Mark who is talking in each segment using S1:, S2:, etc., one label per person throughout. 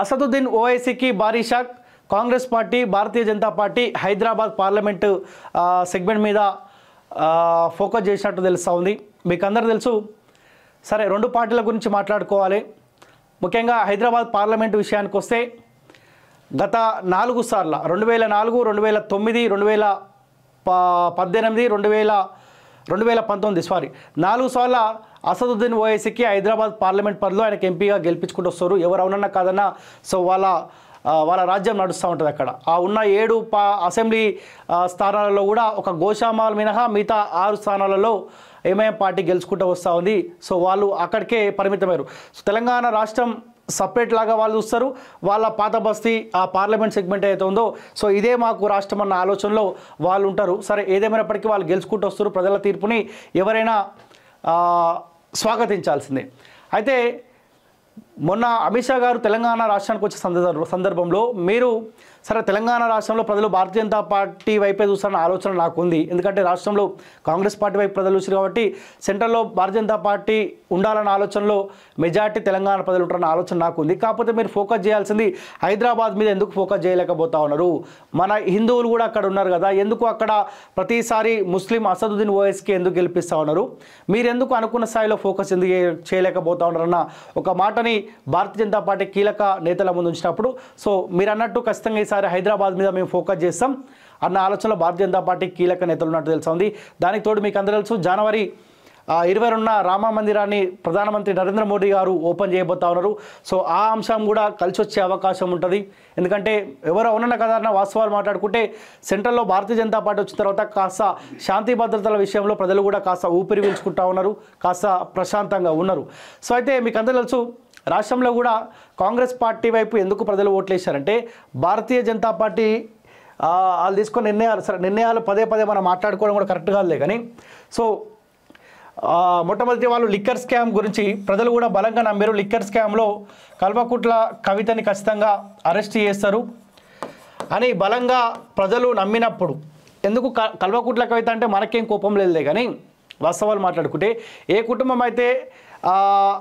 S1: అసదుద్దీన్ ఓవైసీకి భారీ shock. Congress party Bharatiya Janata party Hyderabad parliament segment మీద ఫోకస్ చేసినట్టు తెలుస్తూ ఉంది మీకు అందరూ తెలుసు. సరే రెండు పార్టీల గురించి మాట్లాడుకోవాలి. ముఖ్యంగా హైదరాబాద్ పార్లమెంటు విషయానికి వస్తే గత నాలుగు సార్ల రెండు వేల నాలుగు రెండు వేల తొమ్మిది రెండు వేల పద్దెనిమిది రెండు వేల రెండు వేల పంతొమ్మిది సారీ నాలుగు సార్ల అసదుద్దీన్ ఓవైసీకి హైదరాబాద్ పార్లమెంట్ పరిధిలో ఆయనకు ఎంపీగా గెలిపించుకుంటూ వస్తారు. ఎవరు అవునన్నా కాదన్నా సో వాళ్ళ వాళ్ళ రాజ్యం నడుస్తూ ఉంటుంది అక్కడ. ఆ ఉన్న ఏడు పా అసెంబ్లీ స్థానాలలో కూడా ఒక గోషామాల్ మినహా మిగతా ఆరు స్థానాలలో ఎంఐఎం పార్టీ గెలుచుకుంటూ వస్తూ ఉంది సో వాళ్ళు అక్కడికే పరిమితమయ్యారు. సో తెలంగాణ రాష్ట్రం సపరేట్ లాగా వాళ్ళు చూస్తారు. వాళ్ళ పాత బస్తీ ఆ పార్లమెంట్ సెగ్మెంట్ అయితే ఉందో సో ఇదే మాకు రాష్ట్రం అన్న ఆలోచనలో వాళ్ళు ఉంటారు. సరే ఏదేమైనప్పటికీ వాళ్ళు గెలుచుకుంటూ వస్తారు. ప్రజల తీర్పుని ఎవరైనా స్వాగతించాల్సిందే. అయితే మొన్న అమిత్ షా గారు తెలంగాణ రాష్ట్రానికి వచ్చే సందర్భ సందర్భంలో మీరు సరే తెలంగాణ రాష్ట్రంలో ప్రజలు భారతీయ జనతా పార్టీ వైపే చూస్తారన్న ఆలోచన నాకు ఉంది ఎందుకంటే రాష్ట్రంలో కాంగ్రెస్ పార్టీ వైపు ప్రజలు చూసారు కాబట్టి సెంట్రల్లో భారతీయ జనతా పార్టీ ఉండాలన్న ఆలోచనలో మెజార్టీ తెలంగాణ ప్రజలు ఉంటారన్న ఆలోచన నాకు ఉంది కాకపోతే మీరు ఫోకస్ చేయాల్సింది హైదరాబాద్ మీద ఎందుకు ఫోకస్ చేయలేకపోతా ఉన్నారు? మన హిందువులు కూడా అక్కడ ఉన్నారు కదా ఎందుకు అక్కడ ప్రతిసారి ముస్లిం అసదుద్దీన్ ఓఎస్కి ఎందుకు గెలిపిస్తూ ఉన్నారు? మీరు ఎందుకు అనుకున్న స్థాయిలో ఫోకస్ ఎందుకు చేయలేకపోతా ఉన్నారన్న ఒక మాటని భారతీయ జనతా పార్టీ కీలక నేతల ముందు ఉంచినప్పుడు. సో మీరు అన్నట్టు ఖచ్చితంగా ఈసారి హైదరాబాద్ మీద మేము ఫోకస్ చేస్తాం. అన్న ఆలోచనలో భారతీయ జనతా పార్టీ కీలక నేతలు ఉన్నట్టు తెలుస్తుంది. దానికి తోడు మీకు అందరూ తెలుసు జనవరి ఇరవై రెండున రామ మందిరాన్ని ప్రధానమంత్రి నరేంద్ర మోడీ గారు ఓపెన్ చేయబోతా ఉన్నారు. సో ఆ అంశం కూడా కలిసి వచ్చే అవకాశం ఉంటుంది. ఎందుకంటే ఎవరు అవునన్న కదా వాస్తవాలు మాట్లాడుకుంటే సెంట్రల్లో భారతీయ జనతా పార్టీ వచ్చిన తర్వాత కాస్త శాంతి భద్రతల విషయంలో ప్రజలు కూడా కాస్త ఊపిరి పీల్చుకుంటా ఉన్నారు కాస్త ప్రశాంతంగా ఉన్నారు. సో అయితే మీకు అందరూ తెలుసు రాష్ట్రంలో కూడా కాంగ్రెస్ పార్టీ వైపు ఎందుకు ప్రజలు ఓట్లేశారంటే భారతీయ జనతా పార్టీ వాళ్ళు తీసుకున్న నిర్ణయాలు సరే నిర్ణయాలు పదే పదే మనం మాట్లాడుకోవడం కూడా కరెక్ట్ కాదులే కానీ. సో మొట్టమొదటి వాళ్ళు లిక్కర్ స్కామ్ గురించి ప్రజలు కూడా బలంగా నమ్మారు. లిక్కర్ స్కామ్లో కల్వకుట్ల కవితని ఖచ్చితంగా అరెస్ట్ చేస్తారు. అని బలంగా ప్రజలు నమ్మినప్పుడు ఎందుకు క కల్వకుట్ల కవిత అంటే మనకేం కోపం లేదులే కానీ వాస్తవాలు మాట్లాడుకుంటే ఏ కుటుంబం అయితే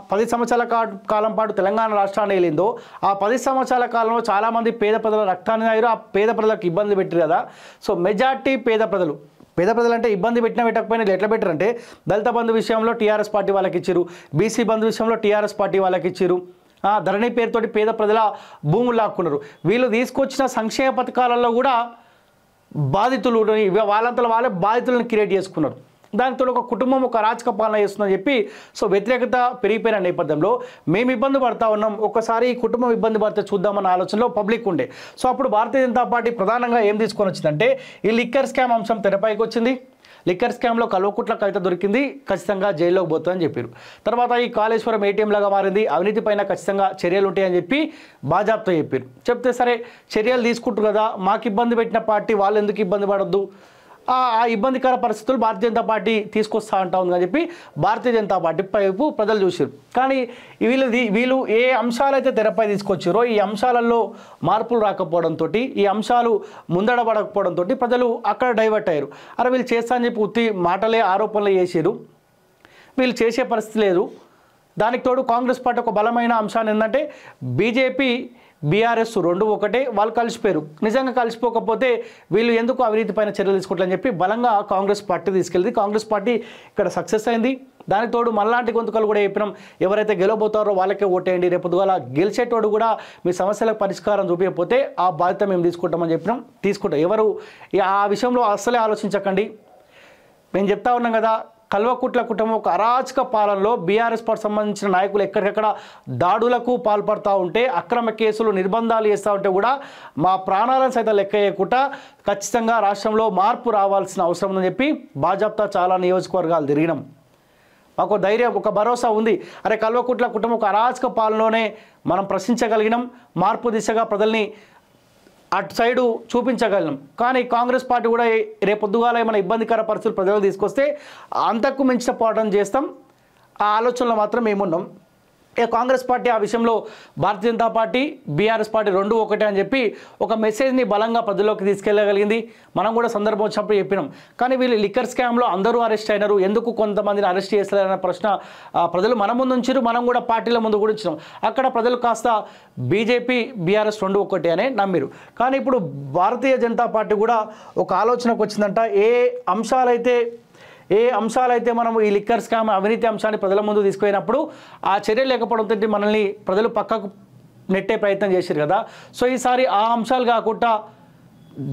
S1: పది సంవత్సరాల కాలం పాటు తెలంగాణ రాష్ట్రాన్ని వెళ్ళిందో ఆ పది సంవత్సరాల కాలంలో చాలామంది పేద ప్రజల రక్తాన్ని తాగారు ఆ పేద ప్రజలకు ఇబ్బంది పెట్టారు కదా. సో మెజార్టీ పేద ప్రజలు పేద ప్రజలంటే ఇబ్బంది పెట్టినా పెట్టకపోయినా ఎట్లా పెట్టారంటే దళిత బంధు విషయంలో టీఆర్ఎస్ పార్టీ వాళ్ళకి ఇచ్చారు బీసీ బంధు విషయంలో టీఆర్ఎస్ పార్టీ వాళ్ళకి ఇచ్చారు ఆ, ధరణి పేరుతోటి పేద ప్రజల భూములు లాక్కున్నారు. వీళ్ళు తీసుకొచ్చిన సంక్షేమ పథకాలలో కూడా బాధితులు వాళ్ళంతలో వాళ్ళే బాధితులను క్రియేట్ చేసుకున్నారు. దానితో ఒక కుటుంబం ఒక రాజక పాలన చేస్తుందని చెప్పి సో వ్యతిరేకత పెరిగిపోయిన నేపథ్యంలో మేము ఇబ్బంది పడతా ఉన్నాం. ఒకసారి ఈ కుటుంబం ఇబ్బంది పడితే చూద్దామన్న ఆలోచనలో పబ్లిక్ ఉండే. సో అప్పుడు భారతీయ జనతా పార్టీ ప్రధానంగా ఏం తీసుకొని వచ్చిందంటే ఈ లిక్కర్ స్కామ్ అంశం తెరపైకి వచ్చింది. లిక్కర్ స్కామ్లో కల్వకుట్ల కవిత దొరికింది. ఖచ్చితంగా జైల్లోకి పోతుందని చెప్పారు. తర్వాత ఈ కాళేశ్వరం ఏటీఎం లాగా మారింది. అవినీతి పైన ఖచ్చితంగా చర్యలు ఉంటాయని చెప్పి బాజాబ్తో చెప్పారు. చెప్తే సరే చర్యలు తీసుకుంటారు కదా మాకు ఇబ్బంది పెట్టిన పార్టీ వాళ్ళు ఎందుకు ఇబ్బంది పడద్దు? ఆ ఆ ఇబ్బందికర పరిస్థితులు భారతీయ జనతా పార్టీ తీసుకొస్తా ఉంటా ఉందని చెప్పి భారతీయ జనతా పార్టీ వైపు ప్రజలు చూసారు కానీ వీళ్ళు వీళ్ళు ఏ అంశాలైతే తెరపై తీసుకొచ్చారో ఈ అంశాలలో మార్పులు రాకపోవడంతో ఈ అంశాలు ముందడబడకపోవడంతో ప్రజలు అక్కడ డైవర్ట్ అయ్యారు. అరే వీళ్ళు చేస్తా అని చెప్పి ఉత్తి మాటలే ఆరోపణలు చేసారు వీళ్ళు చేసే పరిస్థితి లేదు. దానికి తోడు కాంగ్రెస్ పార్టీ ఒక బలమైన అంశాన్ని ఏంటంటే బీజేపీ బీఆర్ఎస్ రెండు ఒకటే వాళ్ళు కలిసిపోయారు. నిజంగా కలిసిపోకపోతే వీళ్ళు ఎందుకు అవినీతి పైన చర్యలు తీసుకుంటారని చెప్పి బలంగా కాంగ్రెస్ పార్టీ తీసుకెళ్ళింది. కాంగ్రెస్ పార్టీ ఇక్కడ సక్సెస్ అయింది. దానికి తోడు మళ్ళాంటి గొంతుకలు కూడా చెప్పినాం. ఎవరైతే గెలవబోతారో వాళ్ళకే ఓటేయండి. రేపు పొద్దుగాల గెలిచేటోడు కూడా మీ సమస్యలకు పరిష్కారం చూపించకపోతే ఆ బాధ్యత మేము తీసుకుంటామని చెప్పినాం. తీసుకుంటాం. ఎవరు? ఆ విషయంలో అస్సలే ఆలోచించకండి. మేము చెప్తా ఉన్నాం కదా కల్వకుట్ల కుటుంబం ఒక అరాచక పాలనలో బీఆర్ఎస్ పార్టీ సంబంధించిన నాయకులు ఎక్కడికక్కడ దాడులకు పాల్పడుతూ ఉంటే అక్రమ కేసులు నిర్బంధాలు చేస్తూ ఉంటే కూడా మా ప్రాణాలను సైతం లెక్క చేయకుండా ఖచ్చితంగా రాష్ట్రంలో మార్పు రావాల్సిన అవసరం ఉందని చెప్పి భాజప్తో చాలా నియోజకవర్గాలు తిరిగినాం. మాకు ధైర్యం ఒక భరోసా ఉంది. అరే కల్వకుట్ల కుటుంబం ఒక అరాచక పాలనలోనే మనం ప్రశ్నించగలిగినాం. మార్పు దిశగా ప్రజల్ని అటు సైడు చూపించగలం. కానీ కాంగ్రెస్ పార్టీ కూడా రేపొద్దుగాల రేపు పొద్దుగాల ఏమైనా ఇబ్బందికర పరిస్థితులు ప్రజలకు తీసుకొస్తే అంతకు మించిన పోరాటం చేస్తాం. ఆ ఆలోచనలో మాత్రం మేమున్నాం ఇక కాంగ్రెస్ పార్టీ ఆ విషయంలో Bharatiya Janata party BRS party రెండు ఒకటే అని చెప్పి ఒక మెసేజ్ని బలంగా ప్రజల్లోకి తీసుకెళ్ళగలిగింది. మనం కూడా సందర్భం వచ్చినప్పుడు చెప్పినాం. కానీ వీళ్ళు లిక్కర్ స్కామ్లో అందరూ అరెస్ట్ అయినారు. ఎందుకు కొంతమందిని అరెస్ట్ చేస్తారన్న ప్రశ్న ప్రజలు మన ముందు ఉంచారు మనం కూడా పార్టీల ముందు కూడా ఉంచినాం. అక్కడ ప్రజలు కాస్త బీజేపీ బీఆర్ఎస్ రెండు ఒకటే అనే నమ్మిరు కానీ ఇప్పుడు భారతీయ జనతా పార్టీ కూడా ఒక ఆలోచనకు వచ్చిందంట. ఏ అంశాలైతే ఏ అంశాలైతే మనం ఈ లిక్కర్ స్కామ్ అవినీతి అంశాన్ని ప్రజల ముందు తీసుకుపోయినప్పుడు ఆ చర్య లేకపోవడంతో మనల్ని ప్రజలు పక్కకు నెట్టే ప్రయత్నం చేశారు కదా. సో ఈసారి ఆ అంశాలు కాకుండా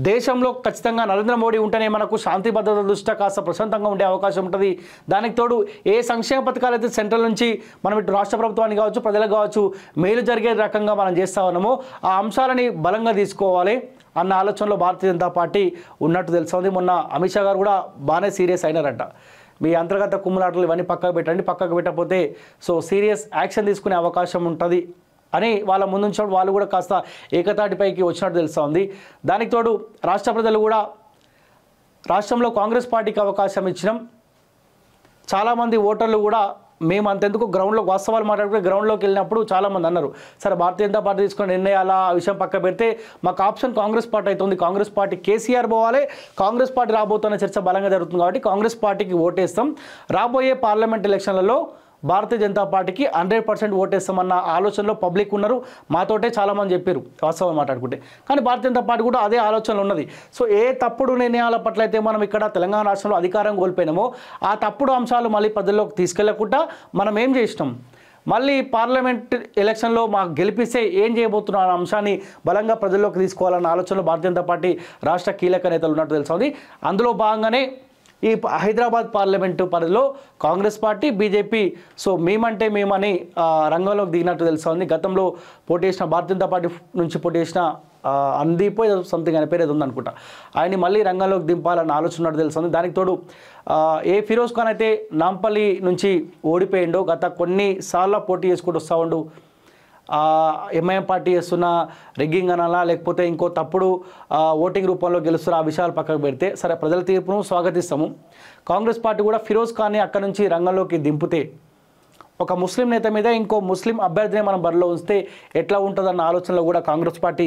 S1: దేశంలో ఖచ్చితంగా నరేంద్ర మోడీ ఉంటేనే మనకు శాంతి భద్రత దృష్ట్యా కాస్త ప్రశాంతంగా ఉండే అవకాశం ఉంటుంది. దానికి తోడు ఏ సంక్షేమ పథకాలు అయితే సెంట్రల్ నుంచి మనం ఇటు రాష్ట్ర ప్రభుత్వానికి కావచ్చు ప్రజలకు కావచ్చు మేలు జరిగే రకంగా మనం చేస్తా ఉన్నామో ఆ అంశాలని బలంగా తీసుకోవాలి. అన్న ఆలోచనలో భారతీయ జనతా పార్టీ ఉన్నట్టు తెలుస్తుంది. మొన్న అమిత్ షా గారు కూడా బాగానే సీరియస్ అయినారంట. మీ అంతర్గత కుమ్ములాటలు ఇవన్నీ పక్కకు పెట్టండి పక్కకు పెట్టకపోతే సో సీరియస్ యాక్షన్ తీసుకునే అవకాశం ఉంటుంది అని వాళ్ళ ముందుంచినప్పుడు వాళ్ళు కూడా కాస్త ఏకతాటిపైకి వచ్చినట్టు తెలుస్తోంది. దానికి తోడు రాష్ట్ర ప్రజలు కూడా రాష్ట్రంలో కాంగ్రెస్ పార్టీకి అవకాశం ఇచ్చినాం. చాలామంది ఓటర్లు కూడా మేము అంతెందుకు గ్రౌండ్లో వాస్తవాలు మాట్లాడుకుంటే గ్రౌండ్లోకి వెళ్ళినప్పుడు చాలామంది అన్నారు సరే భారతీయ జనతా పార్టీ తీసుకున్న నిర్ణయాల? ఆ విషయం పక్క పెడితే మాకు ఆప్షన్ కాంగ్రెస్ పార్టీ అవుతుంది కాంగ్రెస్ పార్టీ కేసీఆర్ పోవాలి. కాంగ్రెస్ పార్టీ రాబోతున్న చర్చ బలంగా జరుగుతుంది కాబట్టి కాంగ్రెస్ పార్టీకి ఓటేస్తాం. రాబోయే పార్లమెంట్ ఎలక్షన్లలో భారతీయ జనతా పార్టీకి హండ్రెడ్ పర్సెంట్ ఓటేస్తామన్న ఆలోచనలో పబ్లిక్ ఉన్నారు. మాతోటే చాలామంది చెప్పారు వాస్తవం మాట్లాడుకుంటే. కానీ భారతీయ జనతా పార్టీ కూడా అదే ఆలోచనలో ఉన్నది. సో ఏ తప్పుడు నిర్ణయాల పట్ల అయితే మనం ఇక్కడ తెలంగాణ రాష్ట్రంలో అధికారం కోల్పోయినామో ఆ తప్పుడు అంశాలు మళ్ళీ ప్రజల్లోకి తీసుకెళ్ళకుండా మనం ఏం చేసినాం? మళ్ళీ పార్లమెంట్ ఎలక్షన్లో మాకు గెలిపిస్తే ఏం చేయబోతున్నా అనే అంశాన్ని బలంగా ప్రజల్లోకి తీసుకోవాలన్న ఆలోచనలో భారతీయ జనతా పార్టీ రాష్ట్ర కీలక నేతలు ఉన్నట్టు తెలుస్తుంది. అందులో భాగంగానే ఈ హైదరాబాద్ పార్లమెంటు పరిధిలో కాంగ్రెస్ పార్టీ బీజేపీ. సో మేమంటే మేమని రంగంలోకి దిగినట్టు తెలుస్తుంది గతంలో పోటీ చేసిన భారతీయ జనతా పార్టీ నుంచి పోటీ చేసిన ఆ, అందీపో ఏదో సంథింగ్ అనే పేరు ఏదో ఉందనుకుంటా. ఆయన్ని మళ్ళీ రంగంలోకి దింపాలని ఆలోచన తెలుస్తుంది దానికి తోడు ఏ ఫిరోజ్ ఖాన్ అయితే నాంపల్లి నుంచి ఓడిపోయిండో గత కొన్నిసార్లు పోటీ చేసుకుంటూ వస్తూ ఉండు. ఎంఐఎం పార్టీ చేస్తున్న రిగ్గింగ్ అనాలా లేకపోతే ఇంకో తప్పుడు ఓటింగ్ రూపంలో గెలుస్తున్న ఆ విషయాలు పక్కకు పెడితే సరే ప్రజల తీర్పును స్వాగతిస్తాము. కాంగ్రెస్ పార్టీ కూడా ఫిరోజ్ ఖాన్ని అక్కడి నుంచి రంగంలోకి దింపితే ఒక ముస్లిం నేత మీద ఇంకో ముస్లిం అభ్యర్థిని మనం బరిలో ఉంచితే ఎట్లా ఉంటుందన్న ఆలోచనలో కూడా కాంగ్రెస్ పార్టీ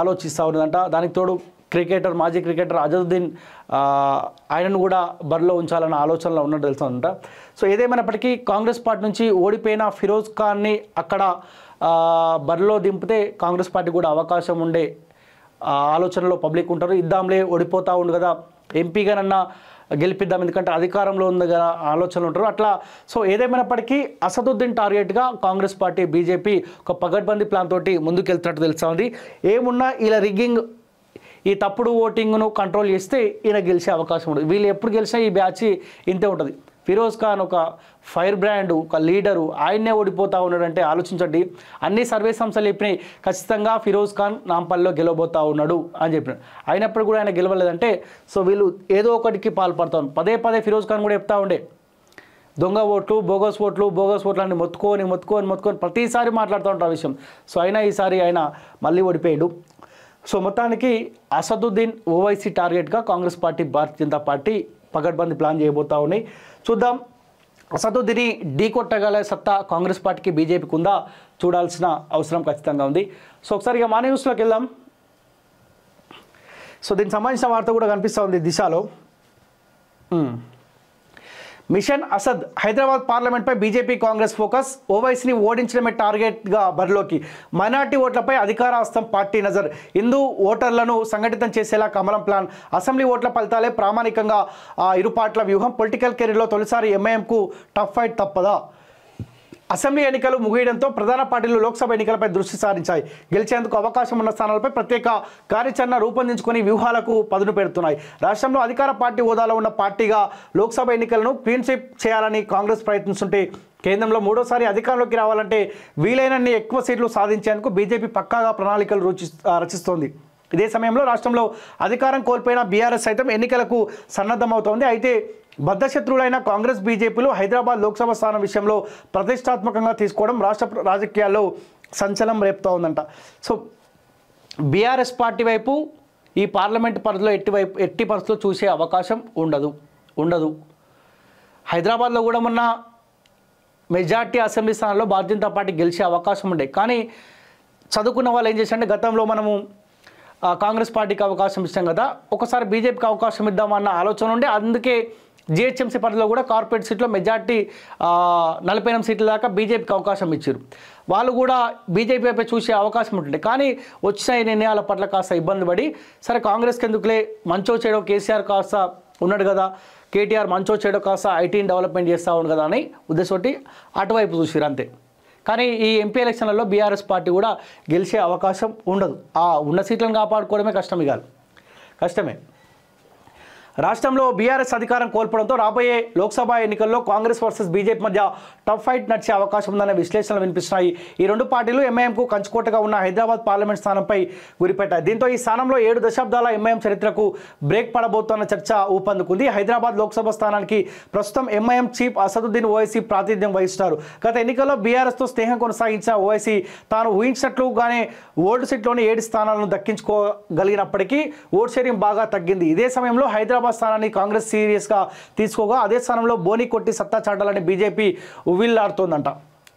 S1: ఆలోచిస్తూ ఉన్నదంట. దానికి తోడు క్రికెటర్ మాజీ క్రికెటర్ అజదుద్దీన్ ఆయనను కూడా బరిలో ఉంచాలన్న ఆలోచనలో ఉన్నట్టు తెలుస్తుందంట. సో ఏదేమైనప్పటికీ కాంగ్రెస్ పార్టీ నుంచి ఓడిపోయిన ఫిరోజ్ ఖాన్ని అక్కడ బరిలో దింపితే కాంగ్రెస్ పార్టీ కూడా అవకాశం ఉండే ఆలోచనలో పబ్లిక్ ఉంటారు. ఇద్దాంలే ఓడిపోతూ ఉండు కదా. ఎంపీగానన్నా గెలిపిద్దాం ఎందుకంటే అధికారంలో ఉంది కదా ఆలోచనలు ఉంటారు. అట్లా సో ఏదేమైనప్పటికీ అసదుద్దీన్ టార్గెట్గా కాంగ్రెస్ పార్టీ బీజేపీ ఒక పగడ్బందీ ప్లాన్ తోటి ముందుకెళ్తున్నట్టు తెలుస్తూ ఉంది. ఏమున్నా ఇలా రిగ్గింగ్ ఈ తప్పుడు ఓటింగ్ను కంట్రోల్ చేస్తే ఈయన గెలిచే అవకాశం ఉండదు. వీళ్ళు ఎప్పుడు గెలిచినా ఈ బ్యాచ్ ఇంతే ఉంటుంది. ఫిరోజ్ ఖాన్ ఒక ఫైర్ బ్రాండ్ ఒక లీడరు ఆయన్నే ఓడిపోతా ఉన్నాడంటే ఆలోచించండి. అన్ని సర్వే సంస్థలు చెప్పినాయి ఖచ్చితంగా ఫిరోజ్ ఖాన్ నాంపల్లిలో గెలవబోతా ఉన్నాడు అని చెప్పినాడు అయినప్పుడు కూడా ఆయన గెలవలేదంటే సో వీళ్ళు ఏదో ఒకటికి పాల్పడతాం పదే పదే ఫిరోజ్ ఖాన్ కూడా చెప్తా ఉండే దొంగ ఓట్లు బోగస్ ఓట్లు బోగస్ ఓట్లు అని మొత్తుకొని మొత్తుకొని మొత్తుకొని ప్రతిసారి మాట్లాడుతూ ఉంటారు ఆ విషయం. సో అయినా ఈసారి ఆయన మళ్ళీ ఓడిపోయాడు. సో మొత్తానికి అసదుద్దీన్ ఓవైసీ టార్గెట్గా కాంగ్రెస్ పార్టీ భారతీయ జనతా పార్టీ పగడ్బంది ప్లాన్ చేయబోతా ఉన్నాయి. చూద్దాం. అసదుద్దీని ఢీ కొట్టగల సత్తా కాంగ్రెస్ పార్టీకి బీజేపీకి ఉందా చూడాల్సిన అవసరం ఖచ్చితంగా ఉంది. సో ఒకసారి ఇక మా న్యూస్లోకి వెళ్దాం. సో దీనికి సంబంధించిన వార్త కూడా కనిపిస్తూ ఉంది దిశలో. మిషన్ అసద్ హైదరాబాద్ పార్లమెంట్పై బీజేపీ కాంగ్రెస్ ఫోకస్. ఓవైసీని ఓడించడమే టార్గెట్గా బరిలోకి. మైనార్టీ ఓట్లపై అధికార హస్తం పార్టీ నజర్. హిందూ ఓటర్లను సంఘటితం చేసేలా కమలం ప్లాన్. అసెంబ్లీ ఓట్ల ఫలితాలే ప్రామాణికంగా ఇరు పార్టీల వ్యూహం. పొలిటికల్ కెరీర్లో తొలిసారి ఎంఐఎంకు టఫ్ ఫైట్ తప్పదా? అసెంబ్లీ ఎన్నికలు ముగియడంతో ప్రధాన పార్టీలు లోక్సభ ఎన్నికలపై దృష్టి సారించాయి. గెలిచేందుకు అవకాశం ఉన్న స్థానాలపై ప్రత్యేక కార్యాచరణ రూపొందించుకొని వ్యూహాలకు పదును పెడుతున్నాయి. రాష్ట్రంలో అధికార పార్టీ హోదాలో ఉన్న పార్టీగా లోక్సభ ఎన్నికలను క్లీన్ స్వీప్ చేయాలని కాంగ్రెస్ ప్రయత్నిస్తుంటే కేంద్రంలో మూడోసారి అధికారంలోకి రావాలంటే వీలైనన్ని ఎక్కువ సీట్లు సాధించేందుకు బీజేపీ పక్కాగా ప్రణాళికలు రుచి రచిస్తోంది. ఇదే సమయంలో రాష్ట్రంలో అధికారం కోల్పోయిన బీఆర్ఎస్ సైతం ఎన్నికలకు సన్నద్ధమవుతోంది. అయితే బద్ధశత్రువులైన కాంగ్రెస్ బీజేపీలు హైదరాబాద్ లోక్సభ స్థానం విషయంలో ప్రతిష్టాత్మకంగా తీసుకోవడం రాష్ట్ర రాజకీయాల్లో సంచలనం రేపుతూ ఉందంట. సో బీఆర్ఎస్ పార్టీ వైపు ఈ పార్లమెంట్ పరిధిలో ఎట్టి వైపు ఎట్టి పరిస్థితులు చూసే అవకాశం ఉండదు. ఉండదు. హైదరాబాద్లో కూడా మొన్న మెజార్టీ అసెంబ్లీ స్థానంలో భారతీయ జనతా పార్టీ గెలిచే అవకాశం ఉండే. కానీ చదువుకున్న వాళ్ళు ఏం చేశారంటే గతంలో మనము కాంగ్రెస్ పార్టీకి అవకాశం ఇచ్చాం కదా ఒకసారి బీజేపీకి అవకాశం ఇద్దామన్న ఆలోచన ఉండే. అందుకే జిహెచ్ఎంసీ పరిధిలో కూడా కార్పొరేట్ సీట్లో మెజార్టీ నలభై ఎనిమిది సీట్ల దాకా బీజేపీకి అవకాశం ఇచ్చారు. వాళ్ళు కూడా బీజేపీ వైపే చూసే అవకాశం ఉంటుంది. కానీ వచ్చిన నిర్ణయాల పట్ల కాస్త ఇబ్బంది పడి సరే కాంగ్రెస్కి ఎందుకులే? మంచో చేయడం కేసీఆర్ కాస్త ఉన్నాడు కదా కేటీఆర్ మంచో చేయడం కాస్త ఐటీని డెవలప్మెంట్ చేస్తూ ఉన్నాడు కదా అని ఉద్దేశంతో అటువైపు చూసిరు అంతే. కానీ ఈ ఎంపీ ఎలక్షన్లలో బీఆర్ఎస్ పార్టీ కూడా గెలిచే అవకాశం ఉండదు. ఆ ఉన్న సీట్లను కాపాడుకోవడమే కష్టం ఇవ్వాలి కష్టమే. రాష్ట్రంలో బీఆర్ఎస్ అధికారం కోల్పోవడంతో రాబోయే లోక్సభ ఎన్నికల్లో కాంగ్రెస్ వర్సెస్ బీజేపీ మధ్య టఫ్ ఫైట్ నడిచే అవకాశం ఉందనే విశ్లేషణలు వినిపిస్తున్నాయి. ఈ రెండు పార్టీలు ఎంఐఎంకు కంచుకోటగా ఉన్న హైదరాబాద్ పార్లమెంట్ స్థానంపై గురిపెట్టాయి. దీంతో ఈ స్థానంలో ఏడు దశాబ్దాల ఎంఐఎం చరిత్రకు బ్రేక్ పడబోతోన్న చర్చ ఊపందుకుంది. హైదరాబాద్ లోక్సభ స్థానానికి ప్రస్తుతం ఎంఐఎం చీఫ్ అసదుద్దీన్ ఓవైసీ ప్రాతినిధ్యం వహిస్తున్నారు. గత ఎన్నికల్లో బీఆర్ఎస్తో స్నేహం కొనసాగించిన ఓవైసీ తాను ఊహించినట్లుగానే ఓల్డ్ సీట్లోని ఏడు స్థానాలను దక్కించుకోగలిగినప్పటికీ ఓట్ షేరింగ్ బాగా తగ్గింది. ఇదే సమయంలో హైదరాబాద్ స్థానాన్ని కాంగ్రెస్ సీరియస్గా తీసుకోగా అదే స్థానంలో బోని కొట్టి సత్తా చాటాలని బీజేపీ ఉవ్విల్లాడుతోందంట.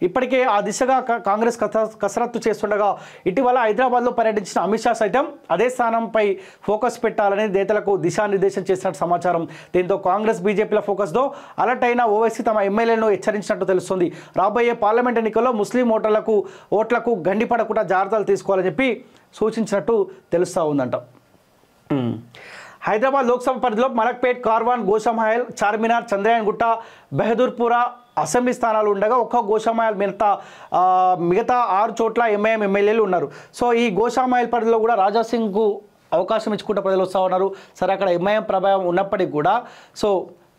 S1: ఇప్పటికే ఆ దిశగా కా- కాంగ్రెస్ కసరత్తు చేస్తుండగా ఇటీవల హైదరాబాద్లో పర్యటించిన అమిత్ షా సైతం అదే స్థానంపై ఫోకస్ పెట్టాలని నేతలకు దిశానిర్దేశం చేసినట్టు సమాచారం. దీంతో కాంగ్రెస్ బీజేపీల ఫోకస్తో అలర్ట్ అయిన ఓవైసీ తమ ఎమ్మెల్యేలను హెచ్చరించినట్టు తెలుస్తుంది. రాబోయే పార్లమెంట్ ఎన్నికల్లో ముస్లిం ఓటర్లకు ఓట్లకు గండిపడకుండా జాగ్రత్తలు తీసుకోవాలని చెప్పి సూచించినట్టు తెలుస్తూ ఉందంట. హైదరాబాద్ లోక్సభ పరిధిలో మలక్పేట్ కార్వాన్ గోషామహల్ చార్మినార్ చంద్రయాన్ గుట్ట బెహదూర్పుర అసెంబ్లీ స్థానాలు ఉండగా ఒక్క గోషామాయల్ మిగతా మిగతా ఆరు చోట్ల ఎంఐఎం ఎమ్మెల్యేలు ఉన్నారు. సో ఈ గోషామాయల్ పరిధిలో కూడా రాజాసింగ్కు అవకాశం ఇచ్చుకుంటే ప్రజలు వస్తూ ఉన్నారు. సరే అక్కడ ఎంఐఎం ప్రభావం ఉన్నప్పటికీ కూడా సో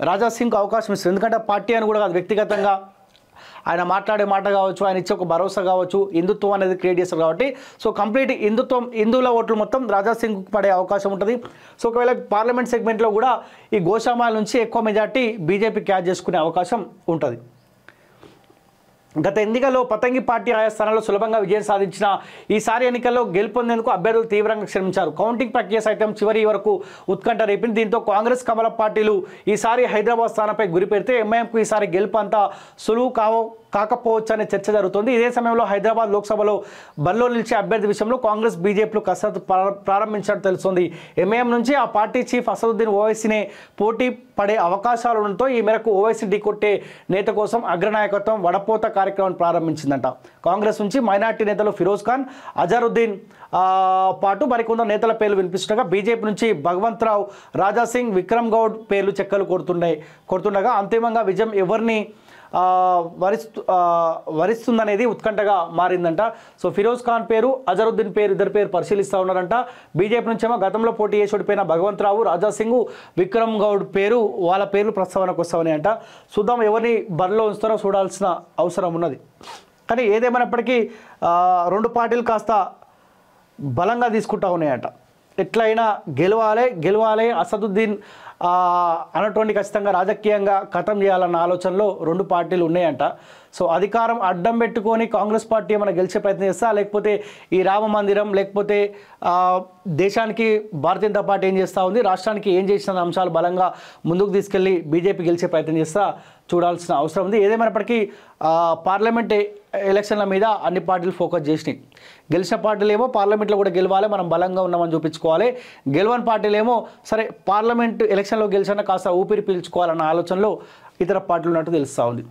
S1: రాజాసింగ్కు అవకాశం ఇస్తుంది ఎందుకంటే పార్టీ అని కూడా కాదు వ్యక్తిగతంగా ఆయన మాట్లాడే మాట కావచ్చు ఆయన ఇచ్చే ఒక భరోసా కావచ్చు హిందుత్వం అనేది క్రియేట్ చేస్తారు కాబట్టి. సో కంప్లీట్ హిందుత్వం హిందువుల ఓట్లు మొత్తం రాజా సింగ్ పడే అవకాశం ఉంటుంది. సో ఒకవేళ పార్లమెంట్ సెగ్మెంట్లో కూడా ఈ గోశామాల నుంచి ఎక్కువ మెజార్టీ బీజేపీ క్యాచ్ చేసుకునే అవకాశం ఉంటుంది. గత ఎన్నికల్లో పతంగి పార్టీ ఆయా స్థానాల్లో సులభంగా విజయం సాధించిన ఈసారి ఎన్నికల్లో గెలుపొందేందుకు అభ్యర్థులు తీవ్రంగా శ్రమించారు కౌంటింగ్ ప్రక్రియ సైతం చివరి వరకు ఉత్కంఠ రేపింది. దీంతో కాంగ్రెస్ కమల పార్టీలు ఈసారి హైదరాబాద్ స్థానంపై గురి పెడితే ఎంఐఎంకు ఈసారి గెలుపు అంతా సులువు కావ కాకపోవచ్చు అనే చర్చ జరుగుతుంది. ఇదే సమయంలో హైదరాబాద్ లోక్సభలో బరిలో నిలిచే అభ్యర్థి విషయంలో కాంగ్రెస్ బీజేపీలు కసరత్తు ప్రార- ప్రారంభించినట్టు తెలుస్తుంది. ఎంఐఎం నుంచి ఆ పార్టీ చీఫ్ అసదుద్దీన్ ఓవైసీనే పోటీ పడే అవకాశాలు ఉండడంతో ఈ మేరకు ఓవైసీ ఢీకొట్టే నేత కోసం అగ్రనాయకత్వం వడపోత కార్యక్రమం ప్రారంభించిందంట. కాంగ్రెస్ నుంచి మైనార్టీ నేతలు ఫిరోజ్ ఖాన్ అజరుద్దీన్ ఆ, పాటు మరికొందరు నేతల పేర్లు వినిపిస్తుండగా బీజేపీ నుంచి భగవంతరావు రాజాసింగ్ విక్రమ్ గౌడ్ పేర్లు చెక్కలు కొడుతున్నాయి కొడుతుండగా అంతిమంగా విజయం ఎవరిని వరిస్తు వరిస్తుందనేది ఉత్కంఠగా మారిందంట. సో ఫిరోజ్ ఖాన్ పేరు అజరుద్దీన్ పేరు ఇద్దరు పేరు పరిశీలిస్తూ ఉన్నారంట. బీజేపీ నుంచేమో గతంలో పోటీ చేసి ఓడిపోయిన భగవంతరావు రాజాసింగ్ విక్రమ్ గౌడ్ పేరు వాళ్ళ పేర్లు ప్రస్తావనకు వస్తామని అంట చూద్దాం ఎవరిని బరిలో ఉంచుతారో చూడాల్సిన అవసరం ఉన్నది. కానీ ఏదేమైనప్పటికీ రెండు పార్టీలు కాస్త బలంగా తీసుకుంటా ఉన్నాయంట. ఎట్లయినా గెలవాలి గెలవాలి అసదుద్దీన్ అనటువంటి అన్నటువంటి ఖచ్చితంగా రాజకీయంగా ఖతం చేయాలన్న ఆలోచనలో రెండు పార్టీలు ఉన్నాయంట. సో అధికారం అడ్డం పెట్టుకొని కాంగ్రెస్ పార్టీ ఏమైనా గెలిచే ప్రయత్నం చేస్తా లేకపోతే ఈ రామ మందిరం లేకపోతే దేశానికి భారతీయ జనతా పార్టీ ఏం చేస్తూ ఉంది రాష్ట్రానికి ఏం చేసిన అంశాలు బలంగా ముందుకు తీసుకెళ్ళి బీజేపీ గెలిచే ప్రయత్నం చేస్తా చూడాల్సిన అవసరం ఉంది. ఏదేమైనప్పటికీ ఆ, పార్లమెంట్ ఎలక్షన్ల మీద అన్ని పార్టీలు ఫోకస్ చేసినాయి. గెలిచిన పార్టీలు ఏమో పార్లమెంట్లో కూడా గెలవాలి మనం బలంగా ఉన్నామని చూపించుకోవాలి. గెలవని పార్టీలు ఏమో సరే పార్లమెంట్ ఎలక్షన్లో గెలిచిన కాస్త ఊపిరి పీల్చుకోవాలన్న ఆలోచనలో ఇతర పార్టీలు ఉన్నట్టు తెలుస్తూ ఉంది.